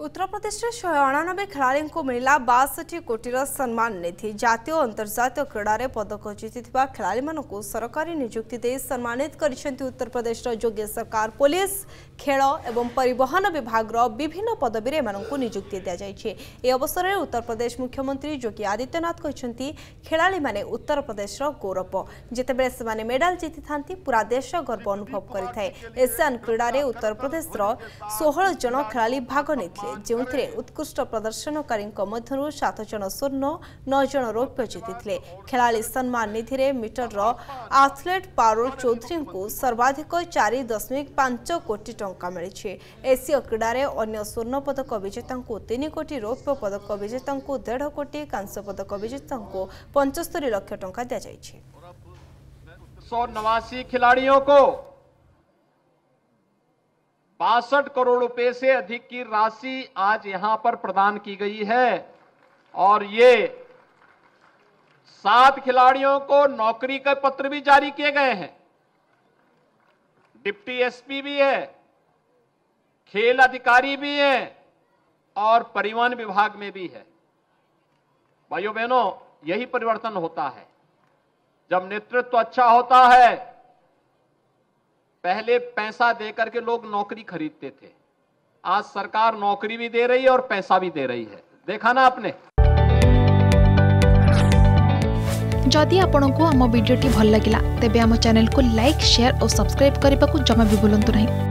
ଉତ୍ତରପ୍ରଦେଶରେ ଶହେ ଅଣାନବେ ଖେଳାଳିଙ୍କୁ ମିଳିଲା ବାଷଠି କୋଟିର ସମ୍ମାନ ନିଧି ଜାତୀୟ ଓ ଅନ୍ତର୍ଜାତୀୟ କ୍ରୀଡ଼ାରେ ପଦକ ଜିତିଥିବା ଖେଳାଳିମାନଙ୍କୁ ସରକାରୀ ନିଯୁକ୍ତି ଦେଇ ସମ୍ମାନିତ କରିଛନ୍ତି ଉତ୍ତରପ୍ରଦେଶର ଯୋଗୀ ସରକାର ପୋଲିସ ଖେଳ ଏବଂ ପରିବହନ ବିଭାଗର ବିଭିନ୍ନ ପଦବୀରେ ଏମାନଙ୍କୁ ନିଯୁକ୍ତି ଦିଆଯାଇଛି ଏହି ଅବସରରେ ଉତ୍ତରପ୍ରଦେଶ ମୁଖ୍ୟମନ୍ତ୍ରୀ ଯୋଗୀ ଆଦିତ୍ୟନାଥ କହିଛନ୍ତି ଖେଳାଳିମାନେ ଉତ୍ତରପ୍ରଦେଶର ଗୌରବ ଯେତେବେଳେ ସେମାନେ ମେଡାଲ ଜିତିଥାନ୍ତି ପୁରା ଦେଶ ଗର୍ବ ଅନୁଭବ କରିଥାଏ ଏସିଆନ୍ କ୍ରୀଡ଼ାରେ ଉତ୍ତରପ୍ରଦେଶର ଷୋହଳ ଜଣ ଖେଳାଳି ଭାଗ ନେଇଥିଲେ ଯେଉଁଥିରେ ଉତ୍କୃଷ୍ଟ ପ୍ରଦର୍ଶନକାରୀଙ୍କ ମଧ୍ୟରୁ ସାତ ଜଣ ସ୍ୱର୍ଣ୍ଣ ନଅ ଜଣ ରୌପ୍ୟ ଜିତିଥିଲେ ଖେଳାଳି ସମ୍ମାନ ନିଧିରେ ମିଟରର ଆଥଲେଟ୍ ପାରୁଲ ଚୌଧୁରୀଙ୍କୁ ସର୍ବାଧିକ ଚାରି ଦଶମିକ ପାଞ୍ଚ କୋଟି ଟଙ୍କା ମିଳିଛି ଏସୀୟ କ୍ରୀଡ଼ାରେ ଅନ୍ୟ ସ୍ୱର୍ଣ୍ଣ ପଦକ ବିଜେତାଙ୍କୁ ତିନି କୋଟି ରୌପ୍ୟ ପଦକ ବିଜେତାଙ୍କୁ ଦେଢ଼ କୋଟି କାଂସ୍ୟ ପଦକ ବିଜେତାଙ୍କୁ ପଞ୍ଚସ୍ତରୀ ଲକ୍ଷ ଟଙ୍କା ଦିଆଯାଇଛି सौ नवासी खिलाड़ियों को बासठ करोड़ रुपए से अधिक की राशि आज यहाँ पर प्रदान की गई है। और ये सात खिलाड़ियों को नौकरी के पत्र भी जारी किए गए हैं। डिप्टी एसपी भी है, खेल अधिकारी भी है, और परिवहन विभाग में भी है। भाइयों बहनों यही परिवर्तन होता है। जब नेतृत्व अच्छा होता है पहले पैसा देकर के लोग नौकरी खरीदते थे। आज सरकार नौकरी भी दे रही है और पैसा भी दे रही है। देखा ना आपने? जदि आपंक आम भिडी भल लगा तेब आम चैनल को लाइक, शेयर और सब्सक्राइब करने को जमा भी भूलु नहीं।